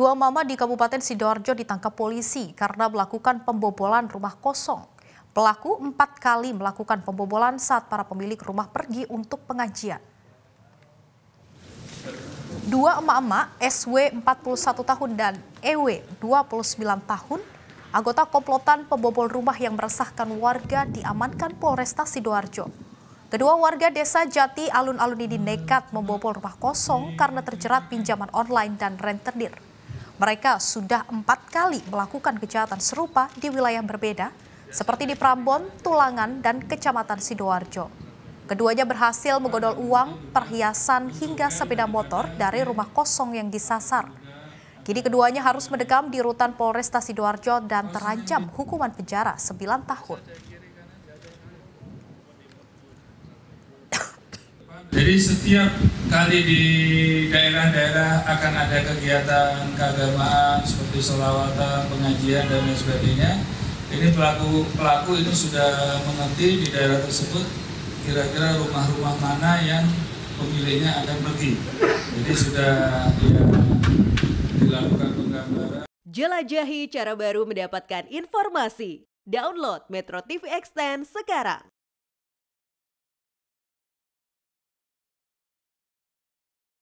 Dua mama di Kabupaten Sidoarjo ditangkap polisi karena melakukan pembobolan rumah kosong. Pelaku empat kali melakukan pembobolan saat para pemilik rumah pergi untuk pengajian. Dua emak-emak SW 41 tahun dan EW 29 tahun, anggota komplotan pembobol rumah yang meresahkan warga diamankan Polresta Sidoarjo. Kedua warga desa Jati alun-alun ini nekat membobol rumah kosong karena terjerat pinjaman online dan rentenir. Mereka sudah empat kali melakukan kejahatan serupa di wilayah berbeda, seperti di Prambon, Tulangan, dan Kecamatan Sidoarjo. Keduanya berhasil menggodol uang, perhiasan, hingga sepeda motor dari rumah kosong yang disasar. Kini keduanya harus mendekam di rutan Polresta Sidoarjo dan terancam hukuman penjara 9 tahun. Jadi setiap kali di daerah-daerah akan ada kegiatan keagamaan seperti sholawatan, pengajian dan lain sebagainya. Ini pelaku pelaku itu sudah mengerti di daerah tersebut kira-kira rumah-rumah mana yang pemiliknya akan pergi. Jadi sudah ya, dilakukan penggambaran. Jelajahi cara baru mendapatkan informasi. Download Metro TV Extend sekarang.